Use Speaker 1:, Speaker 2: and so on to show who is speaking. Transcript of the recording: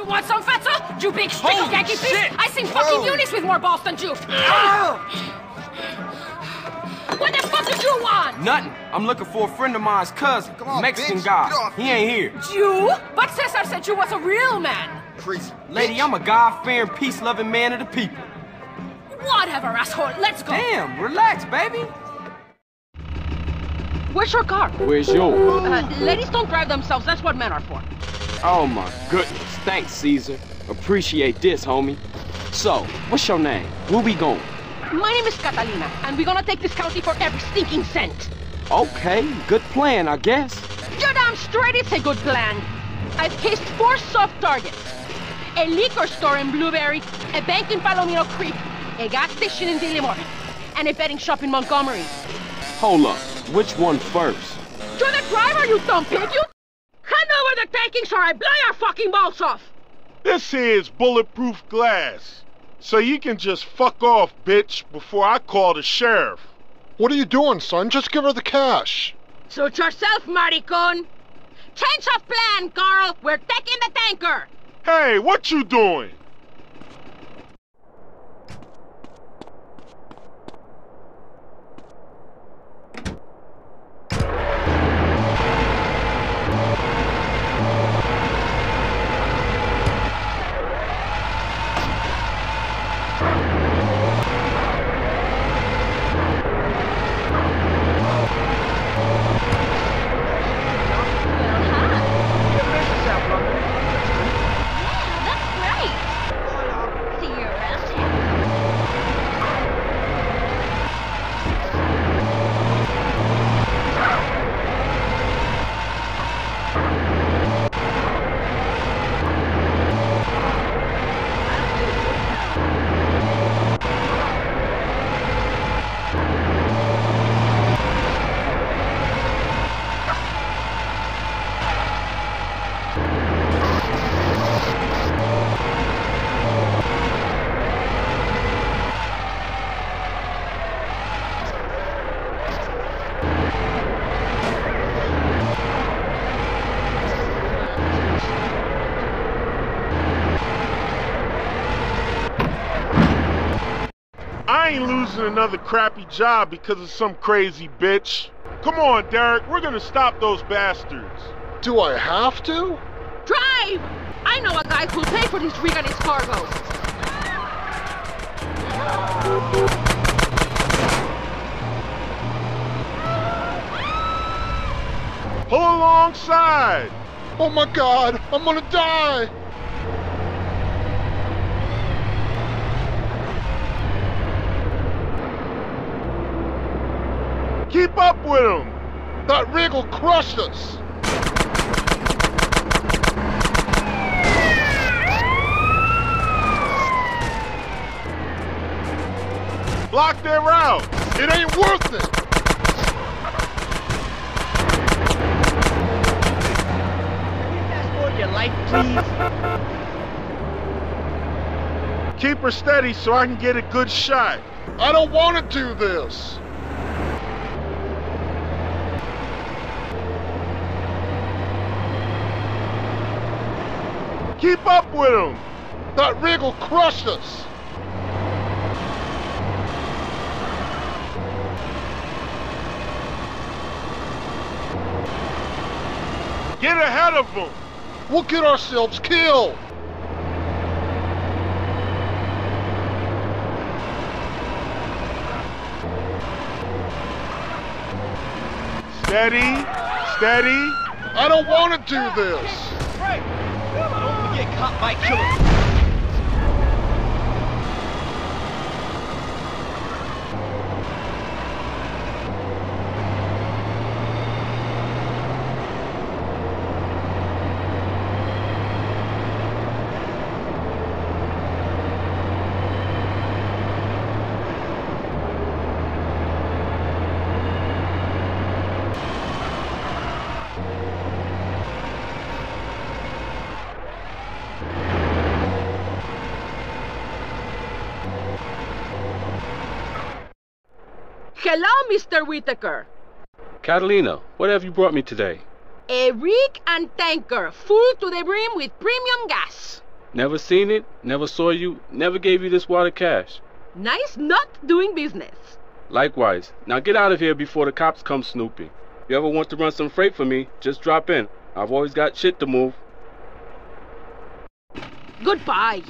Speaker 1: You want some, fatso? You big streak of
Speaker 2: Holy
Speaker 1: Yankee beast?
Speaker 2: shit!
Speaker 1: I seen fucking
Speaker 3: Whoa.
Speaker 1: Eunice with more balls than you. What the fuck did you want?
Speaker 2: Nothing. I'm looking for a friend of mine's cousin,
Speaker 3: Come on,
Speaker 2: Mexican
Speaker 3: bitch,
Speaker 2: guy. He ain't here.
Speaker 1: You? But Cesar said you was a real man.
Speaker 3: Crazy.
Speaker 2: Lady,
Speaker 3: bitch.
Speaker 2: I'm a God-fearing, peace-loving man of the people.
Speaker 1: Whatever, asshole. Let's go.
Speaker 2: Damn, relax, baby.
Speaker 1: Where's your car?
Speaker 2: Where's yours?
Speaker 1: Uh, ladies don't drive themselves. That's what men are for.
Speaker 2: Oh my goodness. Thanks, Cesar. Appreciate this, homie. So, what's your name? Where we going?
Speaker 1: My name is Catalina, and we're gonna take this county for every stinking cent.
Speaker 2: Okay, good plan, I guess.
Speaker 1: You're damn straight it's a good plan. I've cased four soft targets. A liquor store in Blueberry, a bank in Palomino Creek, a gas station in Dillimore, and a betting shop in Montgomery.
Speaker 2: Hold up. Which one first?
Speaker 1: You're the driver, you dumb pig, you! Hand over the takings or I blow your fucking balls off!
Speaker 4: This here is bulletproof glass. So you can just fuck off, bitch, before I call the sheriff.
Speaker 5: What are you doing, son? Just give her the cash.
Speaker 1: Suit yourself, maricon! Change of plan, Carl! We're taking the tanker!
Speaker 4: Hey, what you doing? I ain't losing another crappy job because of some crazy bitch. Come on, Derek, we're gonna stop those bastards.
Speaker 5: Do I have to?
Speaker 1: Drive! I know a guy who'll pay for this rig and its cargo.
Speaker 4: Pull alongside.
Speaker 5: Oh my god, I'm gonna die!
Speaker 4: Keep up with him.
Speaker 5: That rig will crush us!
Speaker 4: Block their route.
Speaker 5: It ain't worth it!
Speaker 4: Keep her steady so I can get a good shot.
Speaker 5: I don't want to do this!
Speaker 4: Keep up with him.
Speaker 5: That rig will crush us!
Speaker 4: Get ahead of him.
Speaker 5: We'll get ourselves killed!
Speaker 4: Steady, steady.
Speaker 5: I don't want to do this!
Speaker 6: Don't by killer.
Speaker 1: Hello, Mr. Whitaker.
Speaker 7: Catalina, what have you brought me today?
Speaker 1: A rig and tanker full to the brim with premium gas.
Speaker 7: Never seen it, never saw you, never gave you this wad of cash.
Speaker 1: Nice not doing business.
Speaker 7: Likewise. Now get out of here before the cops come snooping. You ever want to run some freight for me, just drop in. I've always got shit to move.
Speaker 1: Goodbye.